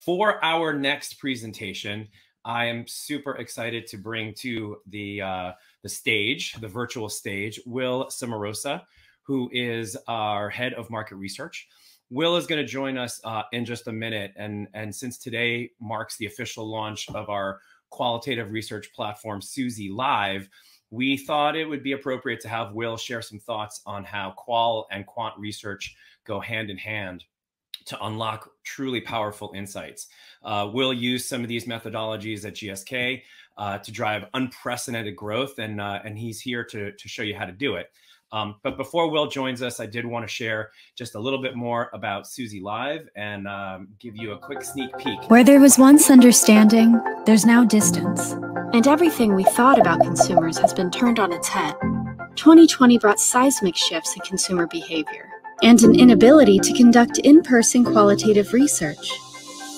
For our next presentation, I am super excited to bring to the uh, the stage, the virtual stage, Will Cimarosa, who is our head of market research. Will is going to join us uh, in just a minute, and and since today marks the official launch of our qualitative research platform, Suzy Live, we thought it would be appropriate to have Will share some thoughts on how qual and quant research go hand in hand to unlock truly powerful insights. Uh, we'll use some of these methodologies at GSK uh, to drive unprecedented growth, and uh, and he's here to to show you how to do it. Um, but before Will joins us, I did want to share just a little bit more about Suzy Live and um, give you a quick sneak peek. Where there was once understanding, there's now distance. And everything we thought about consumers has been turned on its head. 2020 brought seismic shifts in consumer behavior and an inability to conduct in person qualitative research,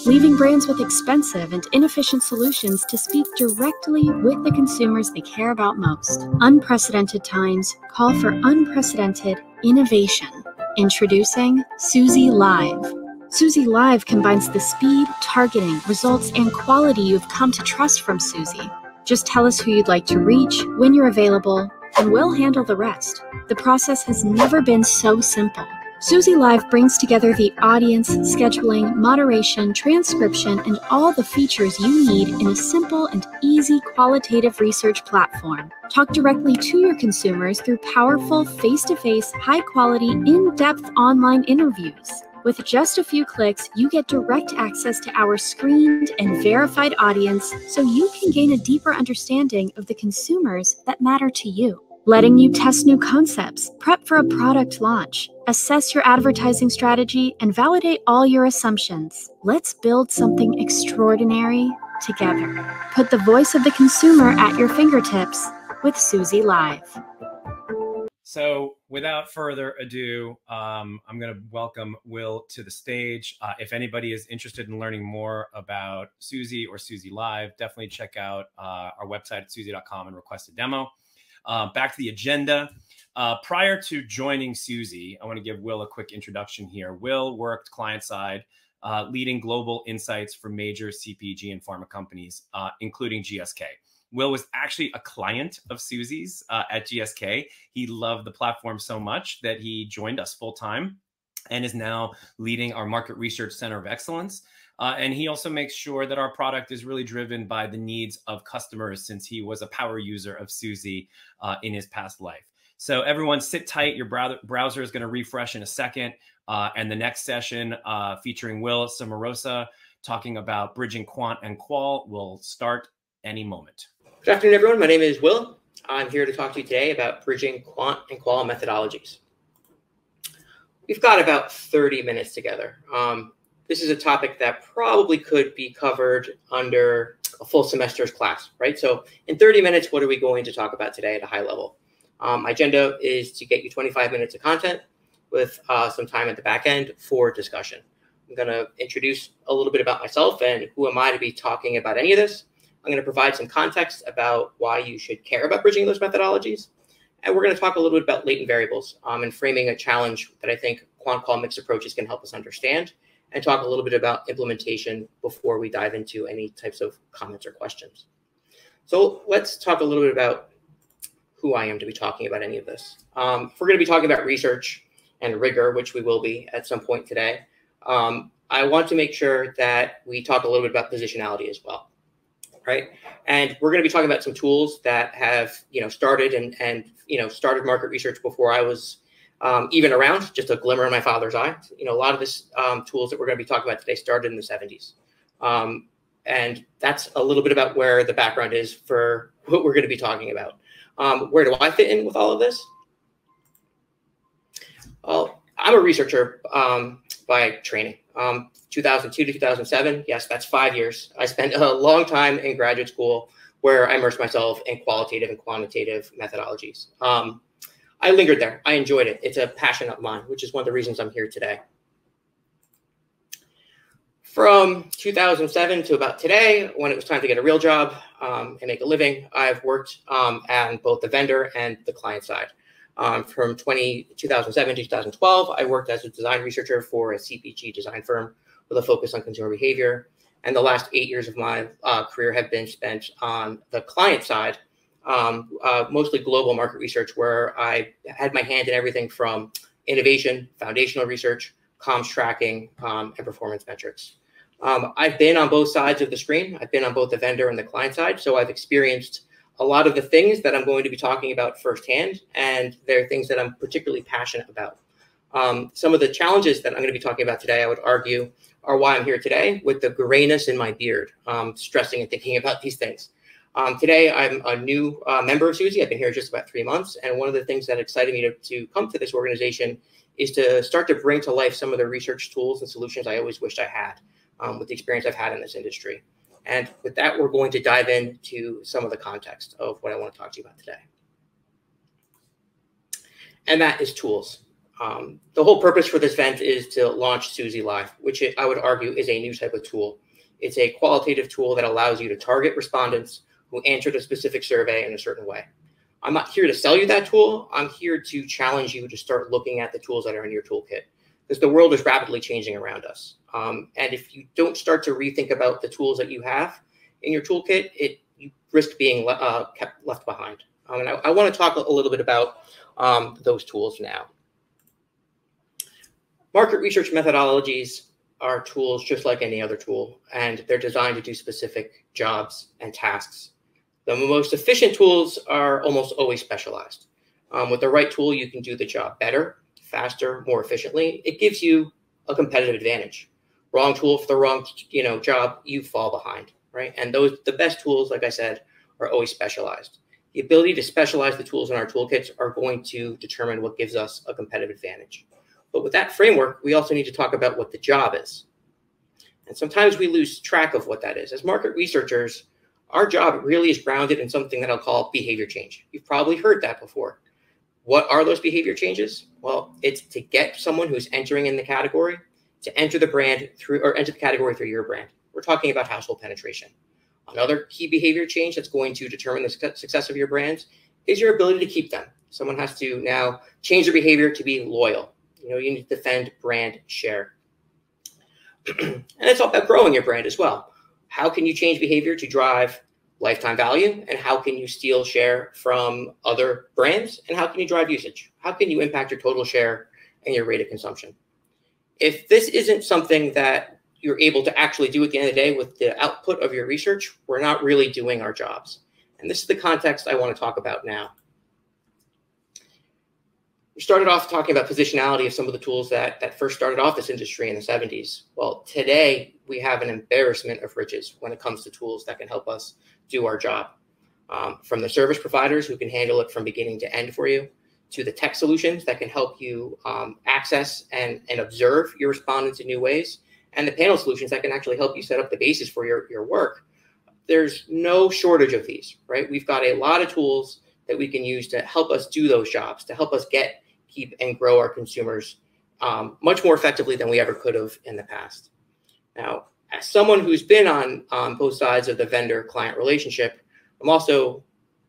leaving brands with expensive and inefficient solutions to speak directly with the consumers they care about most. Unprecedented times call for unprecedented innovation. Introducing Suzy Live. Suzy Live combines the speed, targeting, results, and quality you've come to trust from Suzy. Just tell us who you'd like to reach, when you're available, and we'll handle the rest. The process has never been so simple. Suzy Live brings together the audience, scheduling, moderation, transcription, and all the features you need in a simple and easy qualitative research platform. Talk directly to your consumers through powerful, face to face, high quality, in depth online interviews. With just a few clicks, you get direct access to our screened and verified audience so you can gain a deeper understanding of the consumers that matter to you letting you test new concepts, prep for a product launch, assess your advertising strategy, and validate all your assumptions. Let's build something extraordinary together. Put the voice of the consumer at your fingertips with Suzy Live. So, without further ado, um, I'm going to welcome Will to the stage. Uh, if anybody is interested in learning more about Suzy or Suzy Live, definitely check out uh, our website at suzy.com and request a demo. Uh, back to the agenda. Uh, prior to joining Suzy, I want to give Will a quick introduction here. Will worked client side, uh, leading global insights for major CPG and pharma companies, uh, including GSK. Will was actually a client of Suzy's uh, at GSK. He loved the platform so much that he joined us full time and is now leading our market research center of excellence. Uh, and he also makes sure that our product is really driven by the needs of customers since he was a power user of Suzy uh, in his past life. So everyone sit tight. Your browser is going to refresh in a second. Uh, and the next session uh, featuring Will Cimarosa talking about bridging quant and qual will start any moment. Good afternoon, everyone. My name is Will. I'm here to talk to you today about bridging quant and qual methodologies. We've got about 30 minutes together. Um, this is a topic that probably could be covered under a full semester's class, right? So in 30 minutes, what are we going to talk about today at a high level? Um, my agenda is to get you 25 minutes of content with uh, some time at the back end for discussion. I'm going to introduce a little bit about myself and who am I to be talking about any of this. I'm going to provide some context about why you should care about bridging those methodologies. And we're going to talk a little bit about latent variables um, and framing a challenge that I think quant qual mixed approaches can help us understand and talk a little bit about implementation before we dive into any types of comments or questions. So let's talk a little bit about who I am to be talking about any of this. Um, if we're going to be talking about research and rigor, which we will be at some point today, um, I want to make sure that we talk a little bit about positionality as well, right? And we're going to be talking about some tools that have, you know, started and and you know started market research before I was um, even around, just a glimmer in my father's eye. You know, a lot of this um, tools that we're going to be talking about today started in the 70s. Um, and that's a little bit about where the background is for what we're going to be talking about. Um, where do I fit in with all of this? Well, I'm a researcher um, by training. Um, 2002 to 2007, yes, that's five years. I spent a long time in graduate school where I immersed myself in qualitative and quantitative methodologies. Um, I lingered there. I enjoyed it. It's a passion of mine, which is one of the reasons I'm here today. From 2007 to about today, when it was time to get a real job um, and make a living, I've worked um, on both the vendor and the client side. Um, from 20, 2007 to 2012, I worked as a design researcher for a CPG design firm with a focus on consumer behavior. And the last eight years of my uh, career have been spent on the client side, um, uh, mostly global market research, where I had my hand in everything from innovation, foundational research, comms tracking, um, and performance metrics. Um, I've been on both sides of the screen. I've been on both the vendor and the client side. So I've experienced a lot of the things that I'm going to be talking about firsthand, and they're things that I'm particularly passionate about. Um, some of the challenges that I'm going to be talking about today, I would argue, are why I'm here today with the grayness in my beard, um, stressing and thinking about these things. Um, today, I'm a new uh, member of Suzy. I've been here just about three months. And one of the things that excited me to, to come to this organization is to start to bring to life some of the research tools and solutions I always wished I had um, with the experience I've had in this industry. And with that, we're going to dive into some of the context of what I want to talk to you about today. And that is tools. Um, the whole purpose for this event is to launch Suzy Live, which I would argue is a new type of tool. It's a qualitative tool that allows you to target respondents who answered a specific survey in a certain way. I'm not here to sell you that tool. I'm here to challenge you to start looking at the tools that are in your toolkit because the world is rapidly changing around us. Um, and if you don't start to rethink about the tools that you have in your toolkit, it you risk being le- uh, kept left behind. Um, and I, I want to talk a little bit about um, those tools now. Market research methodologies are tools just like any other tool, and they're designed to do specific jobs and tasks. The most efficient tools are almost always specialized. Um, with the right tool, you can do the job better, faster, more efficiently. It gives you a competitive advantage. Wrong tool for the wrong you know job, you fall behind, right? And those the best tools, like I said, are always specialized. The ability to specialize the tools in our toolkits are going to determine what gives us a competitive advantage. But with that framework, we also need to talk about what the job is. And sometimes we lose track of what that is. As market researchers, our job really is grounded in something that I'll call behavior change. You've probably heard that before. What are those behavior changes? Well, it's to get someone who's entering in the category to enter the brand through or enter the category through your brand. We're talking about household penetration. Another key behavior change that's going to determine the success of your brands is your ability to keep them. Someone has to now change their behavior to be loyal. You know, you need to defend brand share. and it's all about growing your brand as well. How can you change behavior to drive lifetime value? And how can you steal share from other brands? And how can you drive usage? How can you impact your total share and your rate of consumption? If this isn't something that you're able to actually do at the end of the day with the output of your research, we're not really doing our jobs. And this is the context I want to talk about now we started off talking about positionality of some of the tools that that first started off this industry in the 70s. Well, today we have an embarrassment of riches when it comes to tools that can help us do our job. Um, from the service providers who can handle it from beginning to end for you, to the tech solutions that can help you um, access and, and observe your respondents in new ways, and the panel solutions that can actually help you set up the basis for your, your work. There's no shortage of these, right? We've got a lot of tools that we can use to help us do those jobs, to help us get keep and grow our consumers um, much more effectively than we ever could have in the past. Now, as someone who's been on, both sides of the vendor client relationship, I'm also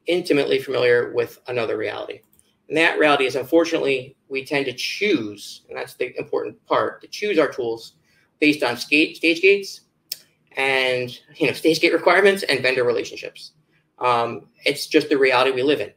intimately familiar with another reality. And that reality is unfortunately, we tend to choose, and that's the important part, to choose our tools based on stage, stage gates and you know stage gate requirements and vendor relationships. Um, it's just the reality we live in,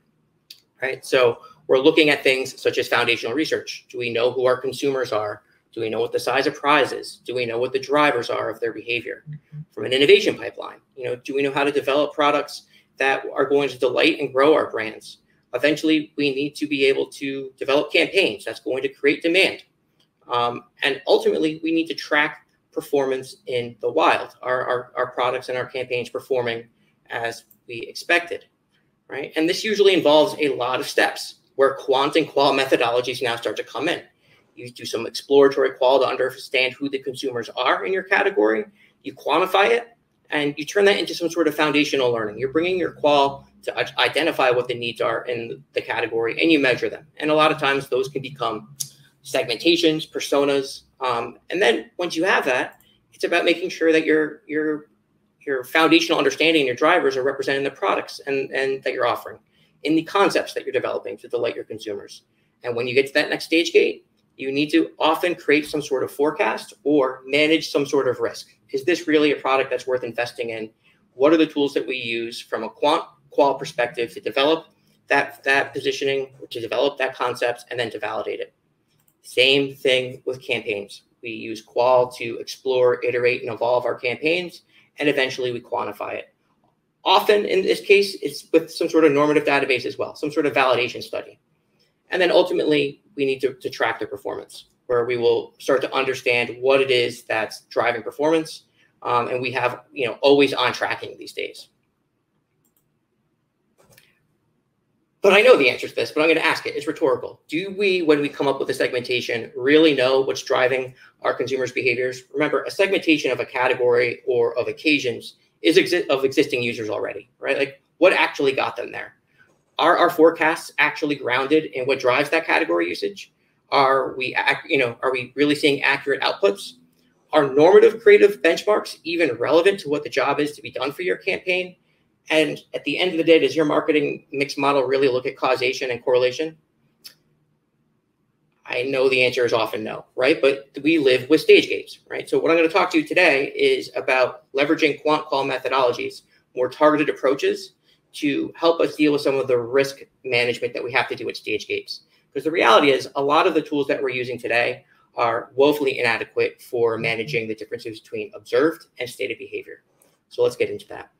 right? So we're looking at things such as foundational research. Do we know who our consumers are? Do we know what the size of prize is? Do we know what the drivers are of their behavior? From an innovation pipeline, you know, do we know how to develop products that are going to delight and grow our brands? Eventually, we need to be able to develop campaigns that's going to create demand. Um, and ultimately, we need to track performance in the wild. Are our, our products and our campaigns performing as we expected? Right. And this usually involves a lot of steps where quant and qual methodologies now start to come in. You do some exploratory qual to understand who the consumers are in your category. You quantify it, and you turn that into some sort of foundational learning. You're bringing your qual to identify what the needs are in the category, and you measure them. And a lot of times, those can become segmentations, personas, um, and then once you have that, it's about making sure that your your your foundational understanding, and your drivers are representing the products and, and that you're offering in the concepts that you're developing to delight your consumers. And when you get to that next stage gate, you need to often create some sort of forecast or manage some sort of risk. Is this really a product that's worth investing in? What are the tools that we use from a quant qual perspective to develop that, that positioning, to develop that concept, and then to validate it? Same thing with campaigns. We use qual to explore, iterate, and evolve our campaigns, and eventually we quantify it. Often in this case, it's with some sort of normative database as well, some sort of validation study. And then ultimately, we need to, to track the performance, where we will start to understand what it is that's driving performance. Um, and we have, you know, always on tracking these days. But I know the answer to this, but I'm going to ask it. It's rhetorical. Do we, when we come up with a segmentation, really know what's driving our consumers' behaviors? Remember, a segmentation of a category or of occasions is exi- of existing users already, right? Like what actually got them there? Are our forecasts actually grounded in what drives that category usage? Are we, you know, are we really seeing accurate outputs? Are normative creative benchmarks even relevant to what the job is to be done for your campaign? And at the end of the day, does your marketing mix model really look at causation and correlation? I know the answer is often no, right? But we live with stage gates, right? So what I'm going to talk to you today is about leveraging quant qual methodologies, more targeted approaches to help us deal with some of the risk management that we have to do at stage gates. Because the reality is a lot of the tools that we're using today are woefully inadequate for managing the differences between observed and stated behavior. So let's get into that.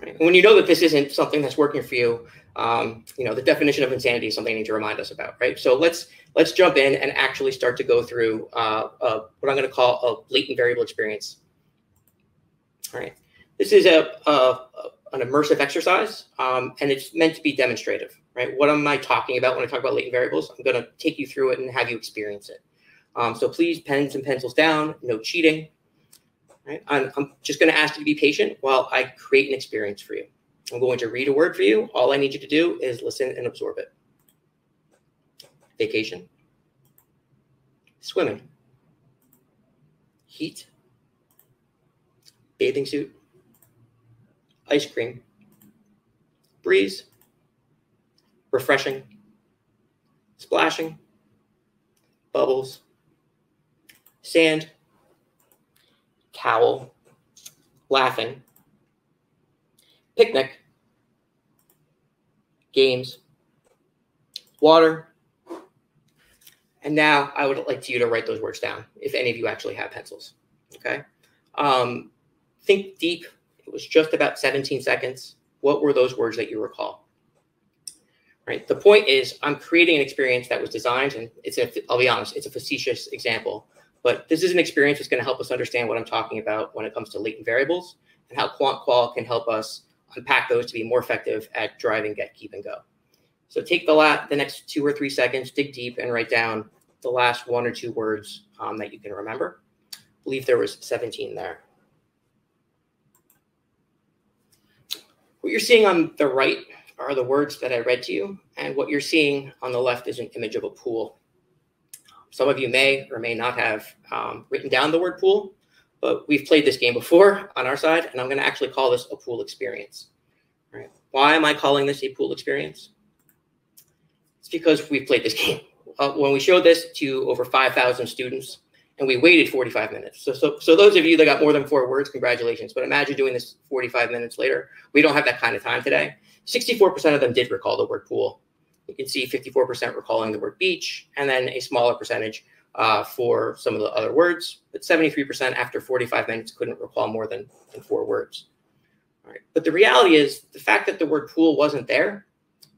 Right. when you know that this isn't something that's working for you, um, you know the definition of insanity is something you need to remind us about, right? So let's let's jump in and actually start to go through uh, uh, what I'm going to call a latent variable experience. All right, this is a, a an immersive exercise, um, and it's meant to be demonstrative, right? What am I talking about when I talk about latent variables? I'm going to take you through it and have you experience it. Um, so please, pens and pencils down, no cheating. Right? I'm, I'm just going to ask you to be patient while I create an experience for you. I'm going to read a word for you. All I need you to do is listen and absorb it. Vacation. Swimming. Heat. Bathing suit. Ice cream. Breeze. Refreshing. Splashing. Bubbles. Sand towel, laughing, picnic, games, water. And now I would like you to write those words down if any of you actually have pencils. Okay. Um, think deep. It was just about 17 seconds. What were those words that you recall? Right. The point is, I'm creating an experience that was designed, and it's a, I'll be honest, it's a facetious example, but this is an experience that's going to help us understand what I'm talking about when it comes to latent variables and how quant qual can help us unpack those to be more effective at driving get, keep, and go. So take the, la- the next two or three seconds, dig deep, and write down the last one or two words um, that you can remember. I believe there was 17 there. What you're seeing on the right are the words that I read to you, and what you're seeing on the left is an image of a pool. Some of you may or may not have um, written down the word pool, but we've played this game before on our side, and I'm going to actually call this a pool experience. Right? Why am I calling this a pool experience? It's because we've played this game. Uh, when we showed this to over 5,000 students, and we waited 45 minutes. So, so, so those of you that got more than four words, congratulations. But imagine doing this 45 minutes later. We don't have that kind of time today. 64% of them did recall the word pool. You can see 54% recalling the word beach, and then a smaller percentage uh, for some of the other words. But 73% after 45 minutes couldn't recall more than, than four words. All right. But the reality is the fact that the word pool wasn't there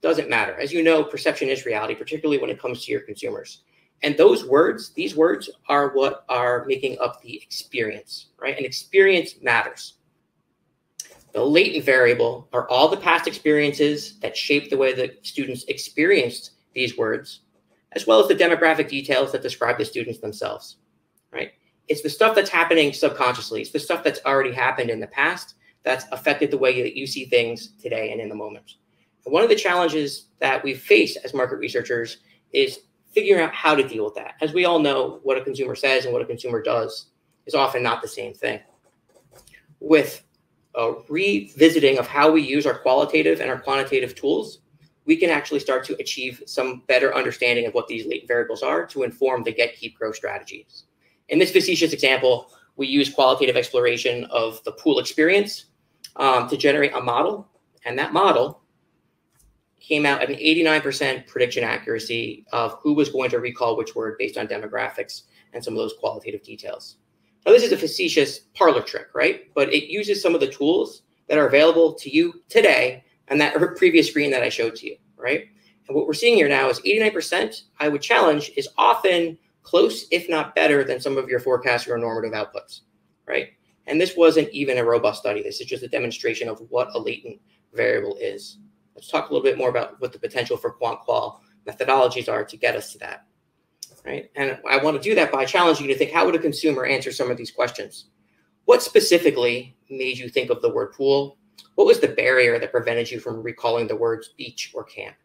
doesn't matter. As you know, perception is reality, particularly when it comes to your consumers. And those words, these words are what are making up the experience, right? And experience matters. The latent variable are all the past experiences that shape the way the students experienced these words, as well as the demographic details that describe the students themselves, right? It's the stuff that's happening subconsciously. It's the stuff that's already happened in the past that's affected the way that you see things today and in the moment. And one of the challenges that we face as market researchers is figuring out how to deal with that. As we all know, what a consumer says and what a consumer does is often not the same thing. With a revisiting of how we use our qualitative and our quantitative tools, we can actually start to achieve some better understanding of what these latent variables are to inform the get, keep, grow strategies. In this facetious example, we use qualitative exploration of the pool experience um, to generate a model. And that model came out at an 89% prediction accuracy of who was going to recall which word based on demographics and some of those qualitative details. Now, this is a facetious parlor trick, right? But it uses some of the tools that are available to you today and that previous screen that I showed to you, right? And what we're seeing here now is 89%, I would challenge, is often close, if not better, than some of your forecast or normative outputs, right? And this wasn't even a robust study. This is just a demonstration of what a latent variable is. Let's talk a little bit more about what the potential for quant qual methodologies are to get us to that, right? And I want to do that by challenging you to think, how would a consumer answer some of these questions? What specifically made you think of the word pool? What was the barrier that prevented you from recalling the words beach or camp?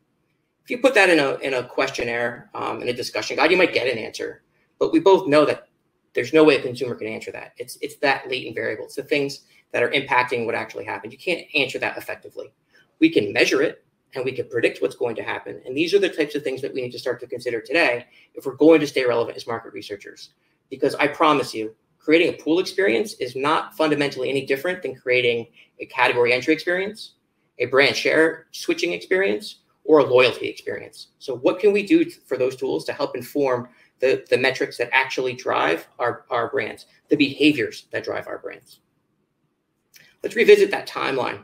If you put that in a in a questionnaire um, in a discussion guide, you might get an answer. But we both know that there's no way a consumer can answer that. It's it's that latent variable. It's the things that are impacting what actually happened. You can't answer that effectively. We can measure it and we can predict what's going to happen. And these are the types of things that we need to start to consider today if we're going to stay relevant as market researchers. Because I promise you, creating a pool experience is not fundamentally any different than creating a category entry experience, a brand share switching experience, or a loyalty experience. So what can we do for those tools to help inform the, the metrics that actually drive our, our brands, the behaviors that drive our brands? Let's revisit that timeline.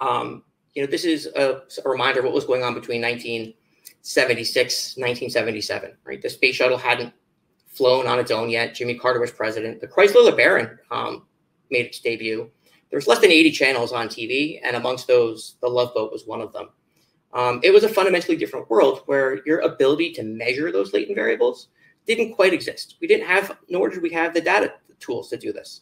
Um, you know, this is a, a reminder of what was going on between 1976, 1977, right? The space shuttle hadn't flown on its own yet. Jimmy Carter was president. The Chrysler LeBaron um, made its debut. There was less than 80 channels on TV, and amongst those, the Love Boat was one of them. Um, it was a fundamentally different world where your ability to measure those latent variables didn't quite exist. We didn't have, nor did we have the data tools to do this,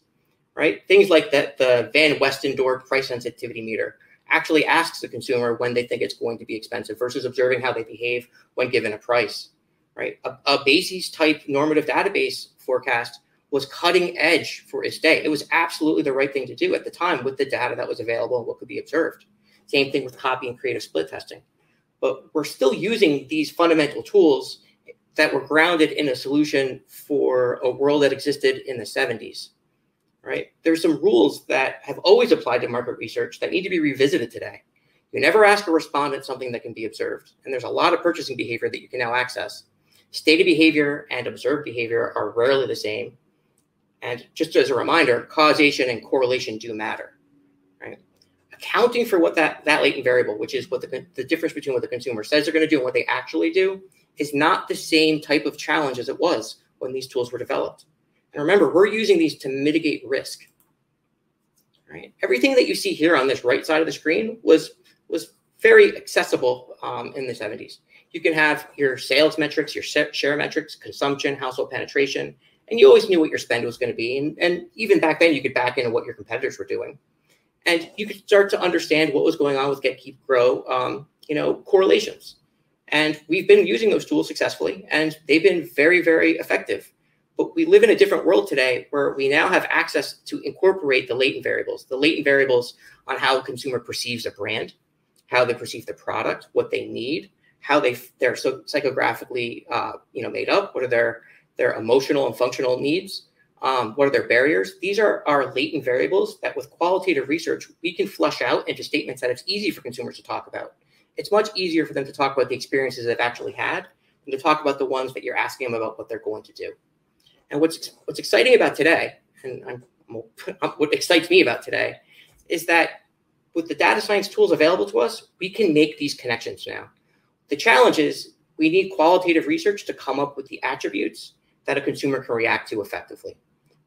right? Things like that, the Van Westendorp price sensitivity meter actually asks the consumer when they think it's going to be expensive versus observing how they behave when given a price right? A, a Bayes type normative database forecast was cutting edge for its day. It was absolutely the right thing to do at the time with the data that was available and what could be observed. Same thing with copy and creative split testing. But we're still using these fundamental tools that were grounded in a solution for a world that existed in the 70s. Right? There's some rules that have always applied to market research that need to be revisited today. You never ask a respondent something that can be observed. And there's a lot of purchasing behavior that you can now access Stated behavior and observed behavior are rarely the same. And just as a reminder, causation and correlation do matter, right? Accounting for what that, that latent variable, which is what the, the difference between what the consumer says they're going to do and what they actually do, is not the same type of challenge as it was when these tools were developed. And remember, we're using these to mitigate risk. Right? Everything that you see here on this right side of the screen was was very accessible um, in the 70s. You can have your sales metrics, your share metrics, consumption, household penetration, and you always knew what your spend was going to be. And, and even back then, you could back into what your competitors were doing. And you could start to understand what was going on with Get, Keep, Grow, um, you know, correlations. And we've been using those tools successfully, and they've been very, very effective. But we live in a different world today where we now have access to incorporate the latent variables, the latent variables on how a consumer perceives a brand, how they perceive the product, what they need, how they they're so psychographically uh, you know made up what are their their emotional and functional needs um, what are their barriers? These are our latent variables that with qualitative research we can flush out into statements that it's easy for consumers to talk about. It's much easier for them to talk about the experiences they've actually had than to talk about the ones that you're asking them about what they're going to do and what's what's exciting about today and I'm, what excites me about today is that with the data science tools available to us we can make these connections now the challenge is we need qualitative research to come up with the attributes that a consumer can react to effectively.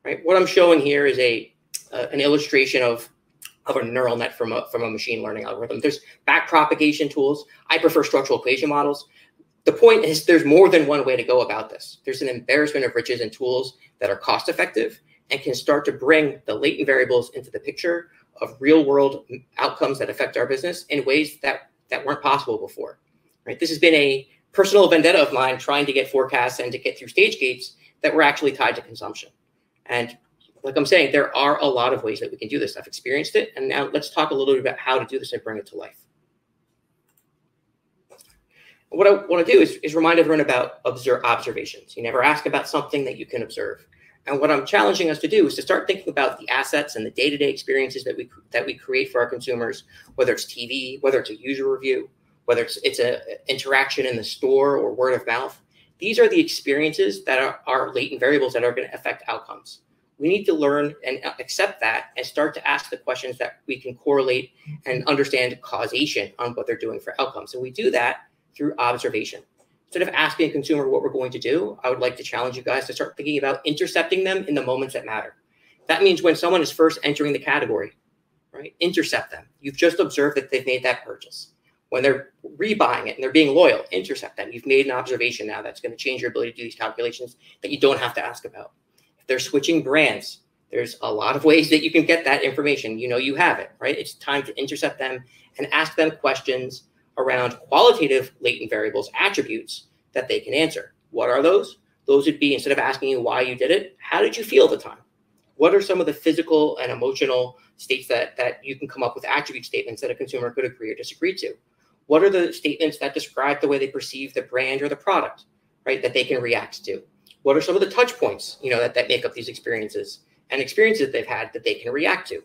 Right? What I'm showing here is a uh, an illustration of of a neural net from a from a machine learning algorithm. There's back propagation tools. I prefer structural equation models. The point is there's more than one way to go about this. There's an embarrassment of riches and tools that are cost effective and can start to bring the latent variables into the picture of real world outcomes that affect our business in ways that that weren't possible before. Right? This has been a personal vendetta of mine trying to get forecasts and to get through stage gates that were actually tied to consumption. And like I'm saying, there are a lot of ways that we can do this. I've experienced it. And now let's talk a little bit about how to do this and bring it to life. What I want to do is, is remind everyone about observe, observations. You never ask about something that you can observe. And what I'm challenging us to do is to start thinking about the assets and the day-to-day experiences that we that we create for our consumers, whether it's TV, whether it's a user review, whether it's it's a interaction in the store or word of mouth. These are the experiences that are, are latent variables that are going to affect outcomes. We need to learn and accept that and start to ask the questions that we can correlate and understand causation on what they're doing for outcomes. And we do that through observation instead of asking a consumer what we're going to do, I would like to challenge you guys to start thinking about intercepting them in the moments that matter. That means when someone is first entering the category, right? Intercept them. You've just observed that they've made that purchase. When they're rebuying it and they're being loyal, intercept them. You've made an observation now that's going to change your ability to do these calculations that you don't have to ask about. If they're switching brands, there's a lot of ways that you can get that information. You know you have it, right? It's time to intercept them and ask them questions around qualitative latent variables, attributes that they can answer. What are those? Those would be instead of asking you why you did it, how did you feel at the time? What are some of the physical and emotional states that, that you can come up with attribute statements that a consumer could agree or disagree to? What are the statements that describe the way they perceive the brand or the product, right, that they can react to? What are some of the touch points, you know, that, that make up these experiences and experiences they've had that they can react to?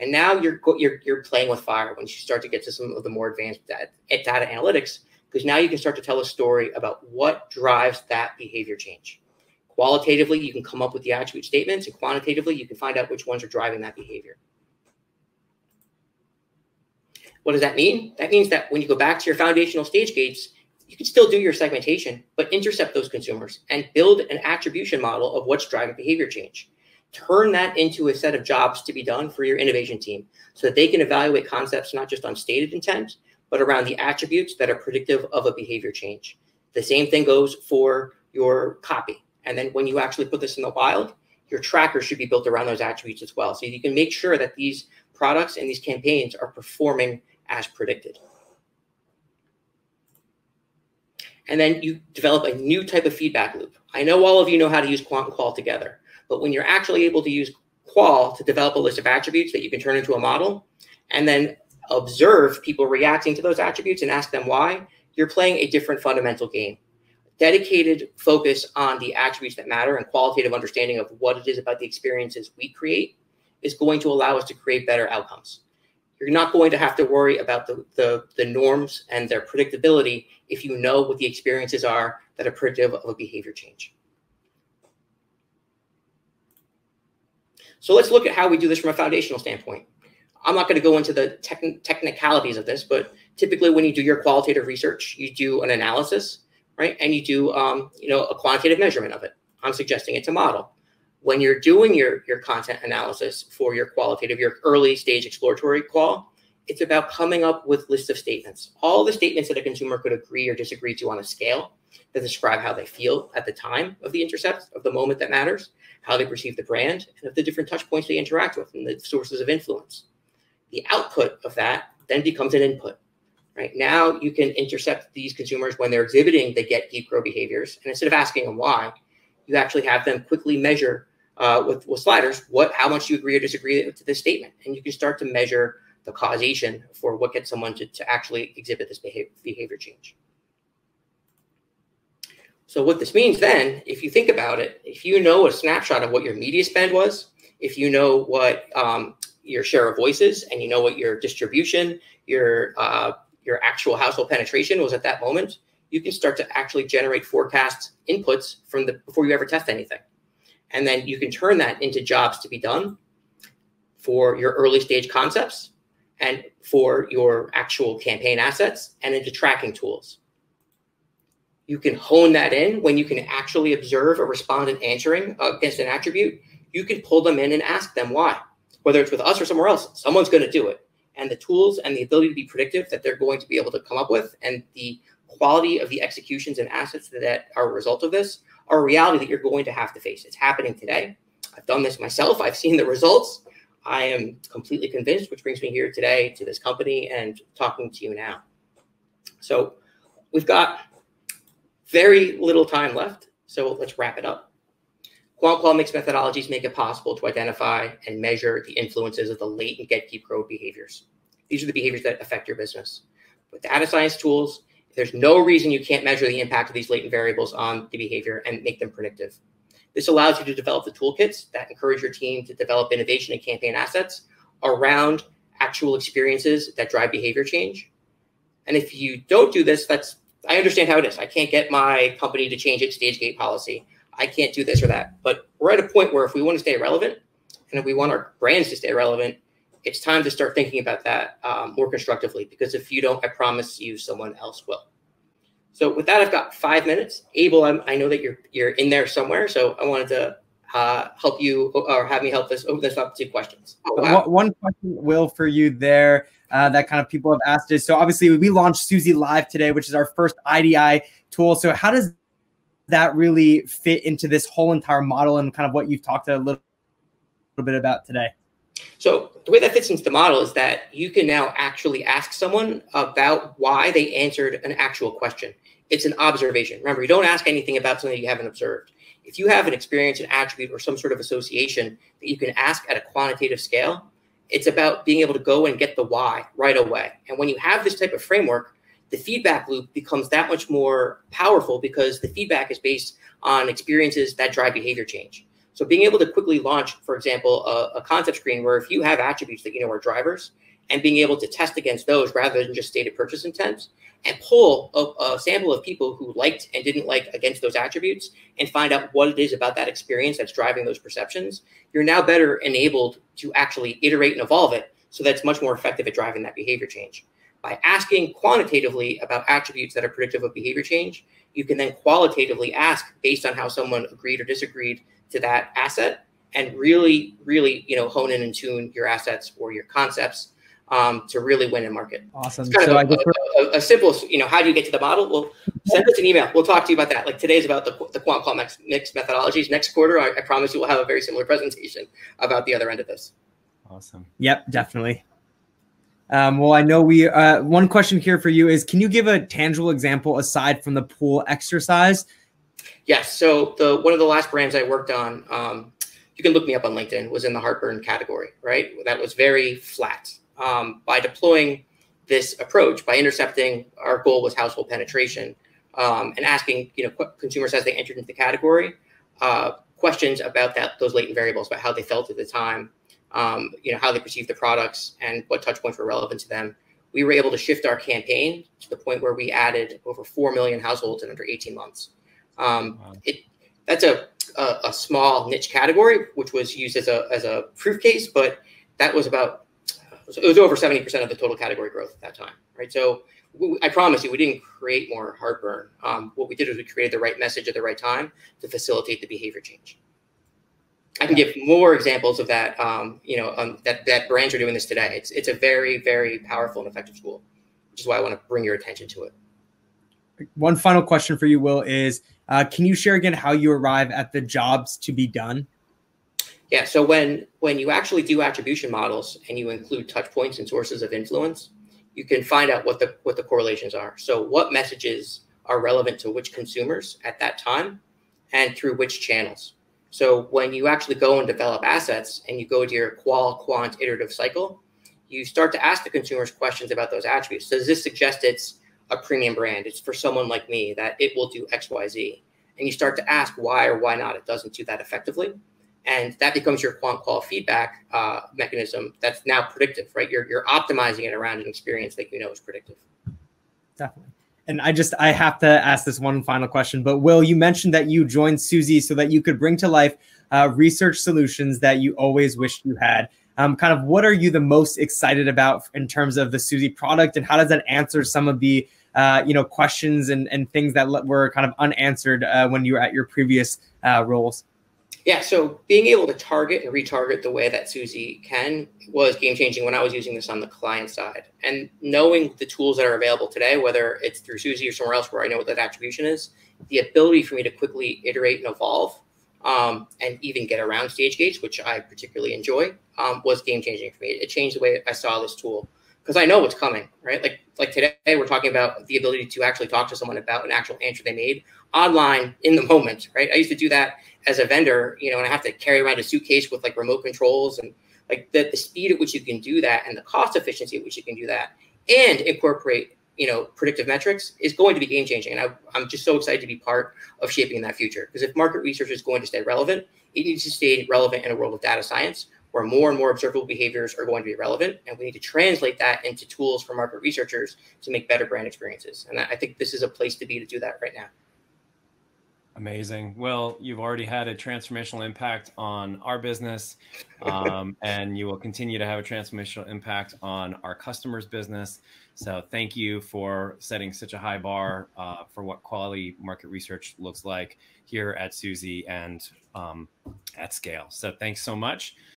And now you're you're you're playing with fire when you start to get to some of the more advanced data, data analytics, because now you can start to tell a story about what drives that behavior change. Qualitatively, you can come up with the attribute statements, and quantitatively, you can find out which ones are driving that behavior. What does that mean? That means that when you go back to your foundational stage gates, you can still do your segmentation, but intercept those consumers and build an attribution model of what's driving behavior change turn that into a set of jobs to be done for your innovation team so that they can evaluate concepts not just on stated intent, but around the attributes that are predictive of a behavior change. The same thing goes for your copy. And then when you actually put this in the wild, your tracker should be built around those attributes as well. So you can make sure that these products and these campaigns are performing as predicted. And then you develop a new type of feedback loop. I know all of you know how to use quant and qual together. But when you're actually able to use qual to develop a list of attributes that you can turn into a model and then observe people reacting to those attributes and ask them why, you're playing a different fundamental game. Dedicated focus on the attributes that matter and qualitative understanding of what it is about the experiences we create is going to allow us to create better outcomes. You're not going to have to worry about the, the, the norms and their predictability if you know what the experiences are that are predictive of a behavior change. So let's look at how we do this from a foundational standpoint. I'm not going to go into the techn technicalities of this, but typically when you do your qualitative research, you do an analysis, right? And you do, um, you know, a quantitative measurement of it. I'm suggesting it's a model. When you're doing your, your content analysis for your qualitative, your early stage exploratory qual, it's about coming up with lists of statements. All the statements that a consumer could agree or disagree to on a scale that describe how they feel at the time of the intercept, of the moment that matters, how they perceive the brand, and of the different touch points they interact with and the sources of influence. The output of that then becomes an input. Right now, you can intercept these consumers when they're exhibiting the get, keep, grow behaviors, and instead of asking them why, you actually have them quickly measure uh, with, with sliders what how much you agree or disagree to this statement, and you can start to measure the causation for what gets someone to, to actually exhibit this behavior, behavior change. So what this means then, if you think about it, if you know a snapshot of what your media spend was, if you know what um, your share of voices, and you know what your distribution, your uh, your actual household penetration was at that moment, you can start to actually generate forecast inputs from the before you ever test anything, and then you can turn that into jobs to be done for your early stage concepts and for your actual campaign assets and into tracking tools you can hone that in when you can actually observe a respondent answering against an attribute. You can pull them in and ask them why, whether it's with us or somewhere else. Someone's going to do it. And the tools and the ability to be predictive that they're going to be able to come up with and the quality of the executions and assets that are a result of this are a reality that you're going to have to face. It's happening today. I've done this myself. I've seen the results. I am completely convinced, which brings me here today to this company and talking to you now. So we've got very little time left, so let's wrap it up. Quant mixed methodologies make it possible to identify and measure the influences of the latent get, keep, grow behaviors. These are the behaviors that affect your business. With data science tools, There's no reason you can't measure the impact of these latent variables on the behavior and make them predictive. This allows you to develop the toolkits that encourage your team to develop innovation and campaign assets around actual experiences that drive behavior change. And if you don't do this, that's I understand how it is. I can't get my company to change its stage gate policy. I can't do this or that. But we're at a point where if we want to stay relevant and if we want our brands to stay relevant, it's time to start thinking about that um, more constructively because if you don't, I promise you someone else will. So with that, I've got five minutes. Abel, I'm, i know that you're you're in there somewhere, so I wanted to uh, help you or have me help this open this up to questions. Oh, wow. One question, Will, for you there uh, that kind of people have asked is so obviously we launched Suzy Live today, which is our first IDI tool. So how does that really fit into this whole entire model and kind of what you've talked a little, little bit about today? So the way that fits into the model is that you can now actually ask someone about why they answered an actual question. It's an observation. Remember, you don't ask anything about something you haven't observed. If you have an experience, an attribute, or some sort of association that you can ask at a quantitative scale, it's about being able to go and get the why right away. And when you have this type of framework, the feedback loop becomes that much more powerful because the feedback is based on experiences that drive behavior change. So being able to quickly launch, for example, a, a, concept screen where if you have attributes that you know are drivers and being able to test against those rather than just stated purchase intents and pull a, a, sample of people who liked and didn't like against those attributes and find out what it is about that experience that's driving those perceptions, you're now better enabled to actually iterate and evolve it so that's much more effective at driving that behavior change. By asking quantitatively about attributes that are predictive of behavior change, you can then qualitatively ask based on how someone agreed or disagreed to that asset and really, really, you know, hone in and tune your assets or your concepts um, to really win in market. Awesome. It's kind so of a, a, a, a, simple, you know, how do you get to the model? Well, send us an email. We'll talk to you about that. Like today's about the, the quant qual mix, mix methodologies. Next quarter, I, I promise you we'll have a very similar presentation about the other end of this. Awesome. Yep, definitely. Um, well, I know we. Uh, one question here for you is: Can you give a tangible example aside from the pool exercise Yes. So the one of the last brands I worked on, um, you can look me up on LinkedIn, was in the heartburn category. Right. That was very flat. Um, by deploying this approach, by intercepting, our goal was household penetration, um, and asking you know consumers as they entered into the category uh, questions about that those latent variables about how they felt at the time, um, you know how they perceived the products and what touch points were relevant to them. We were able to shift our campaign to the point where we added over four million households in under 18 months. Um, wow. it, that's a, a, a, small niche category, which was used as a, as a proof case, but that was about, it was over 70% of the total category growth at that time, right? So we, I promise you, we didn't create more heartburn. Um, what we did is we created the right message at the right time to facilitate the behavior change. I can give more examples of that. Um, you know, um, that that brands are doing this today. It's it's a very very powerful and effective tool, which is why I want to bring your attention to it. One final question for you, Will, is uh, can you share again how you arrive at the jobs to be done? Yeah. So when when you actually do attribution models and you include touch points and sources of influence, you can find out what the what the correlations are. So what messages are relevant to which consumers at that time and through which channels. So when you actually go and develop assets and you go to your qual quant iterative cycle, you start to ask the consumers questions about those attributes. Does this suggest it's a premium brand. It's for someone like me that it will do X, Y, Z. And you start to ask why or why not it doesn't do that effectively. And that becomes your quant qual feedback uh, mechanism that's now predictive, right? You're, you're optimizing it around an experience that you know is predictive. Definitely. And I just I have to ask this one final question. But Will, you mentioned that you joined Suzy so that you could bring to life uh, research solutions that you always wished you had. Um, kind of what are you the most excited about in terms of the Suzy product, and how does that answer some of the uh, you know questions and, and things that were kind of unanswered uh, when you were at your previous uh, roles yeah so being able to target and retarget the way that suzy can was game changing when i was using this on the client side and knowing the tools that are available today whether it's through suzy or somewhere else where i know what that attribution is the ability for me to quickly iterate and evolve um, and even get around stage gates, which I particularly enjoy, um, was game changing for me. It changed the way I saw this tool because I know what's coming, right? Like like today, we're talking about the ability to actually talk to someone about an actual answer they made online in the moment, right? I used to do that as a vendor, you know, and I have to carry around a suitcase with like remote controls and like the, the speed at which you can do that and the cost efficiency at which you can do that and incorporate you know predictive metrics is going to be game changing and I, am just so excited to be part of shaping that future because if market research is going to stay relevant it needs to stay relevant in a world of data science where more and more observable behaviors are going to be relevant and we need to translate that into tools for market researchers to make better brand experiences and i think this is a place to be to do that right now Amazing. Well, you've already had a transformational impact on our business, um, and you will continue to have a transformational impact on our customers' business. So, thank you for setting such a high bar uh, for what quality market research looks like here at Suzy and um, at scale. So, thanks so much.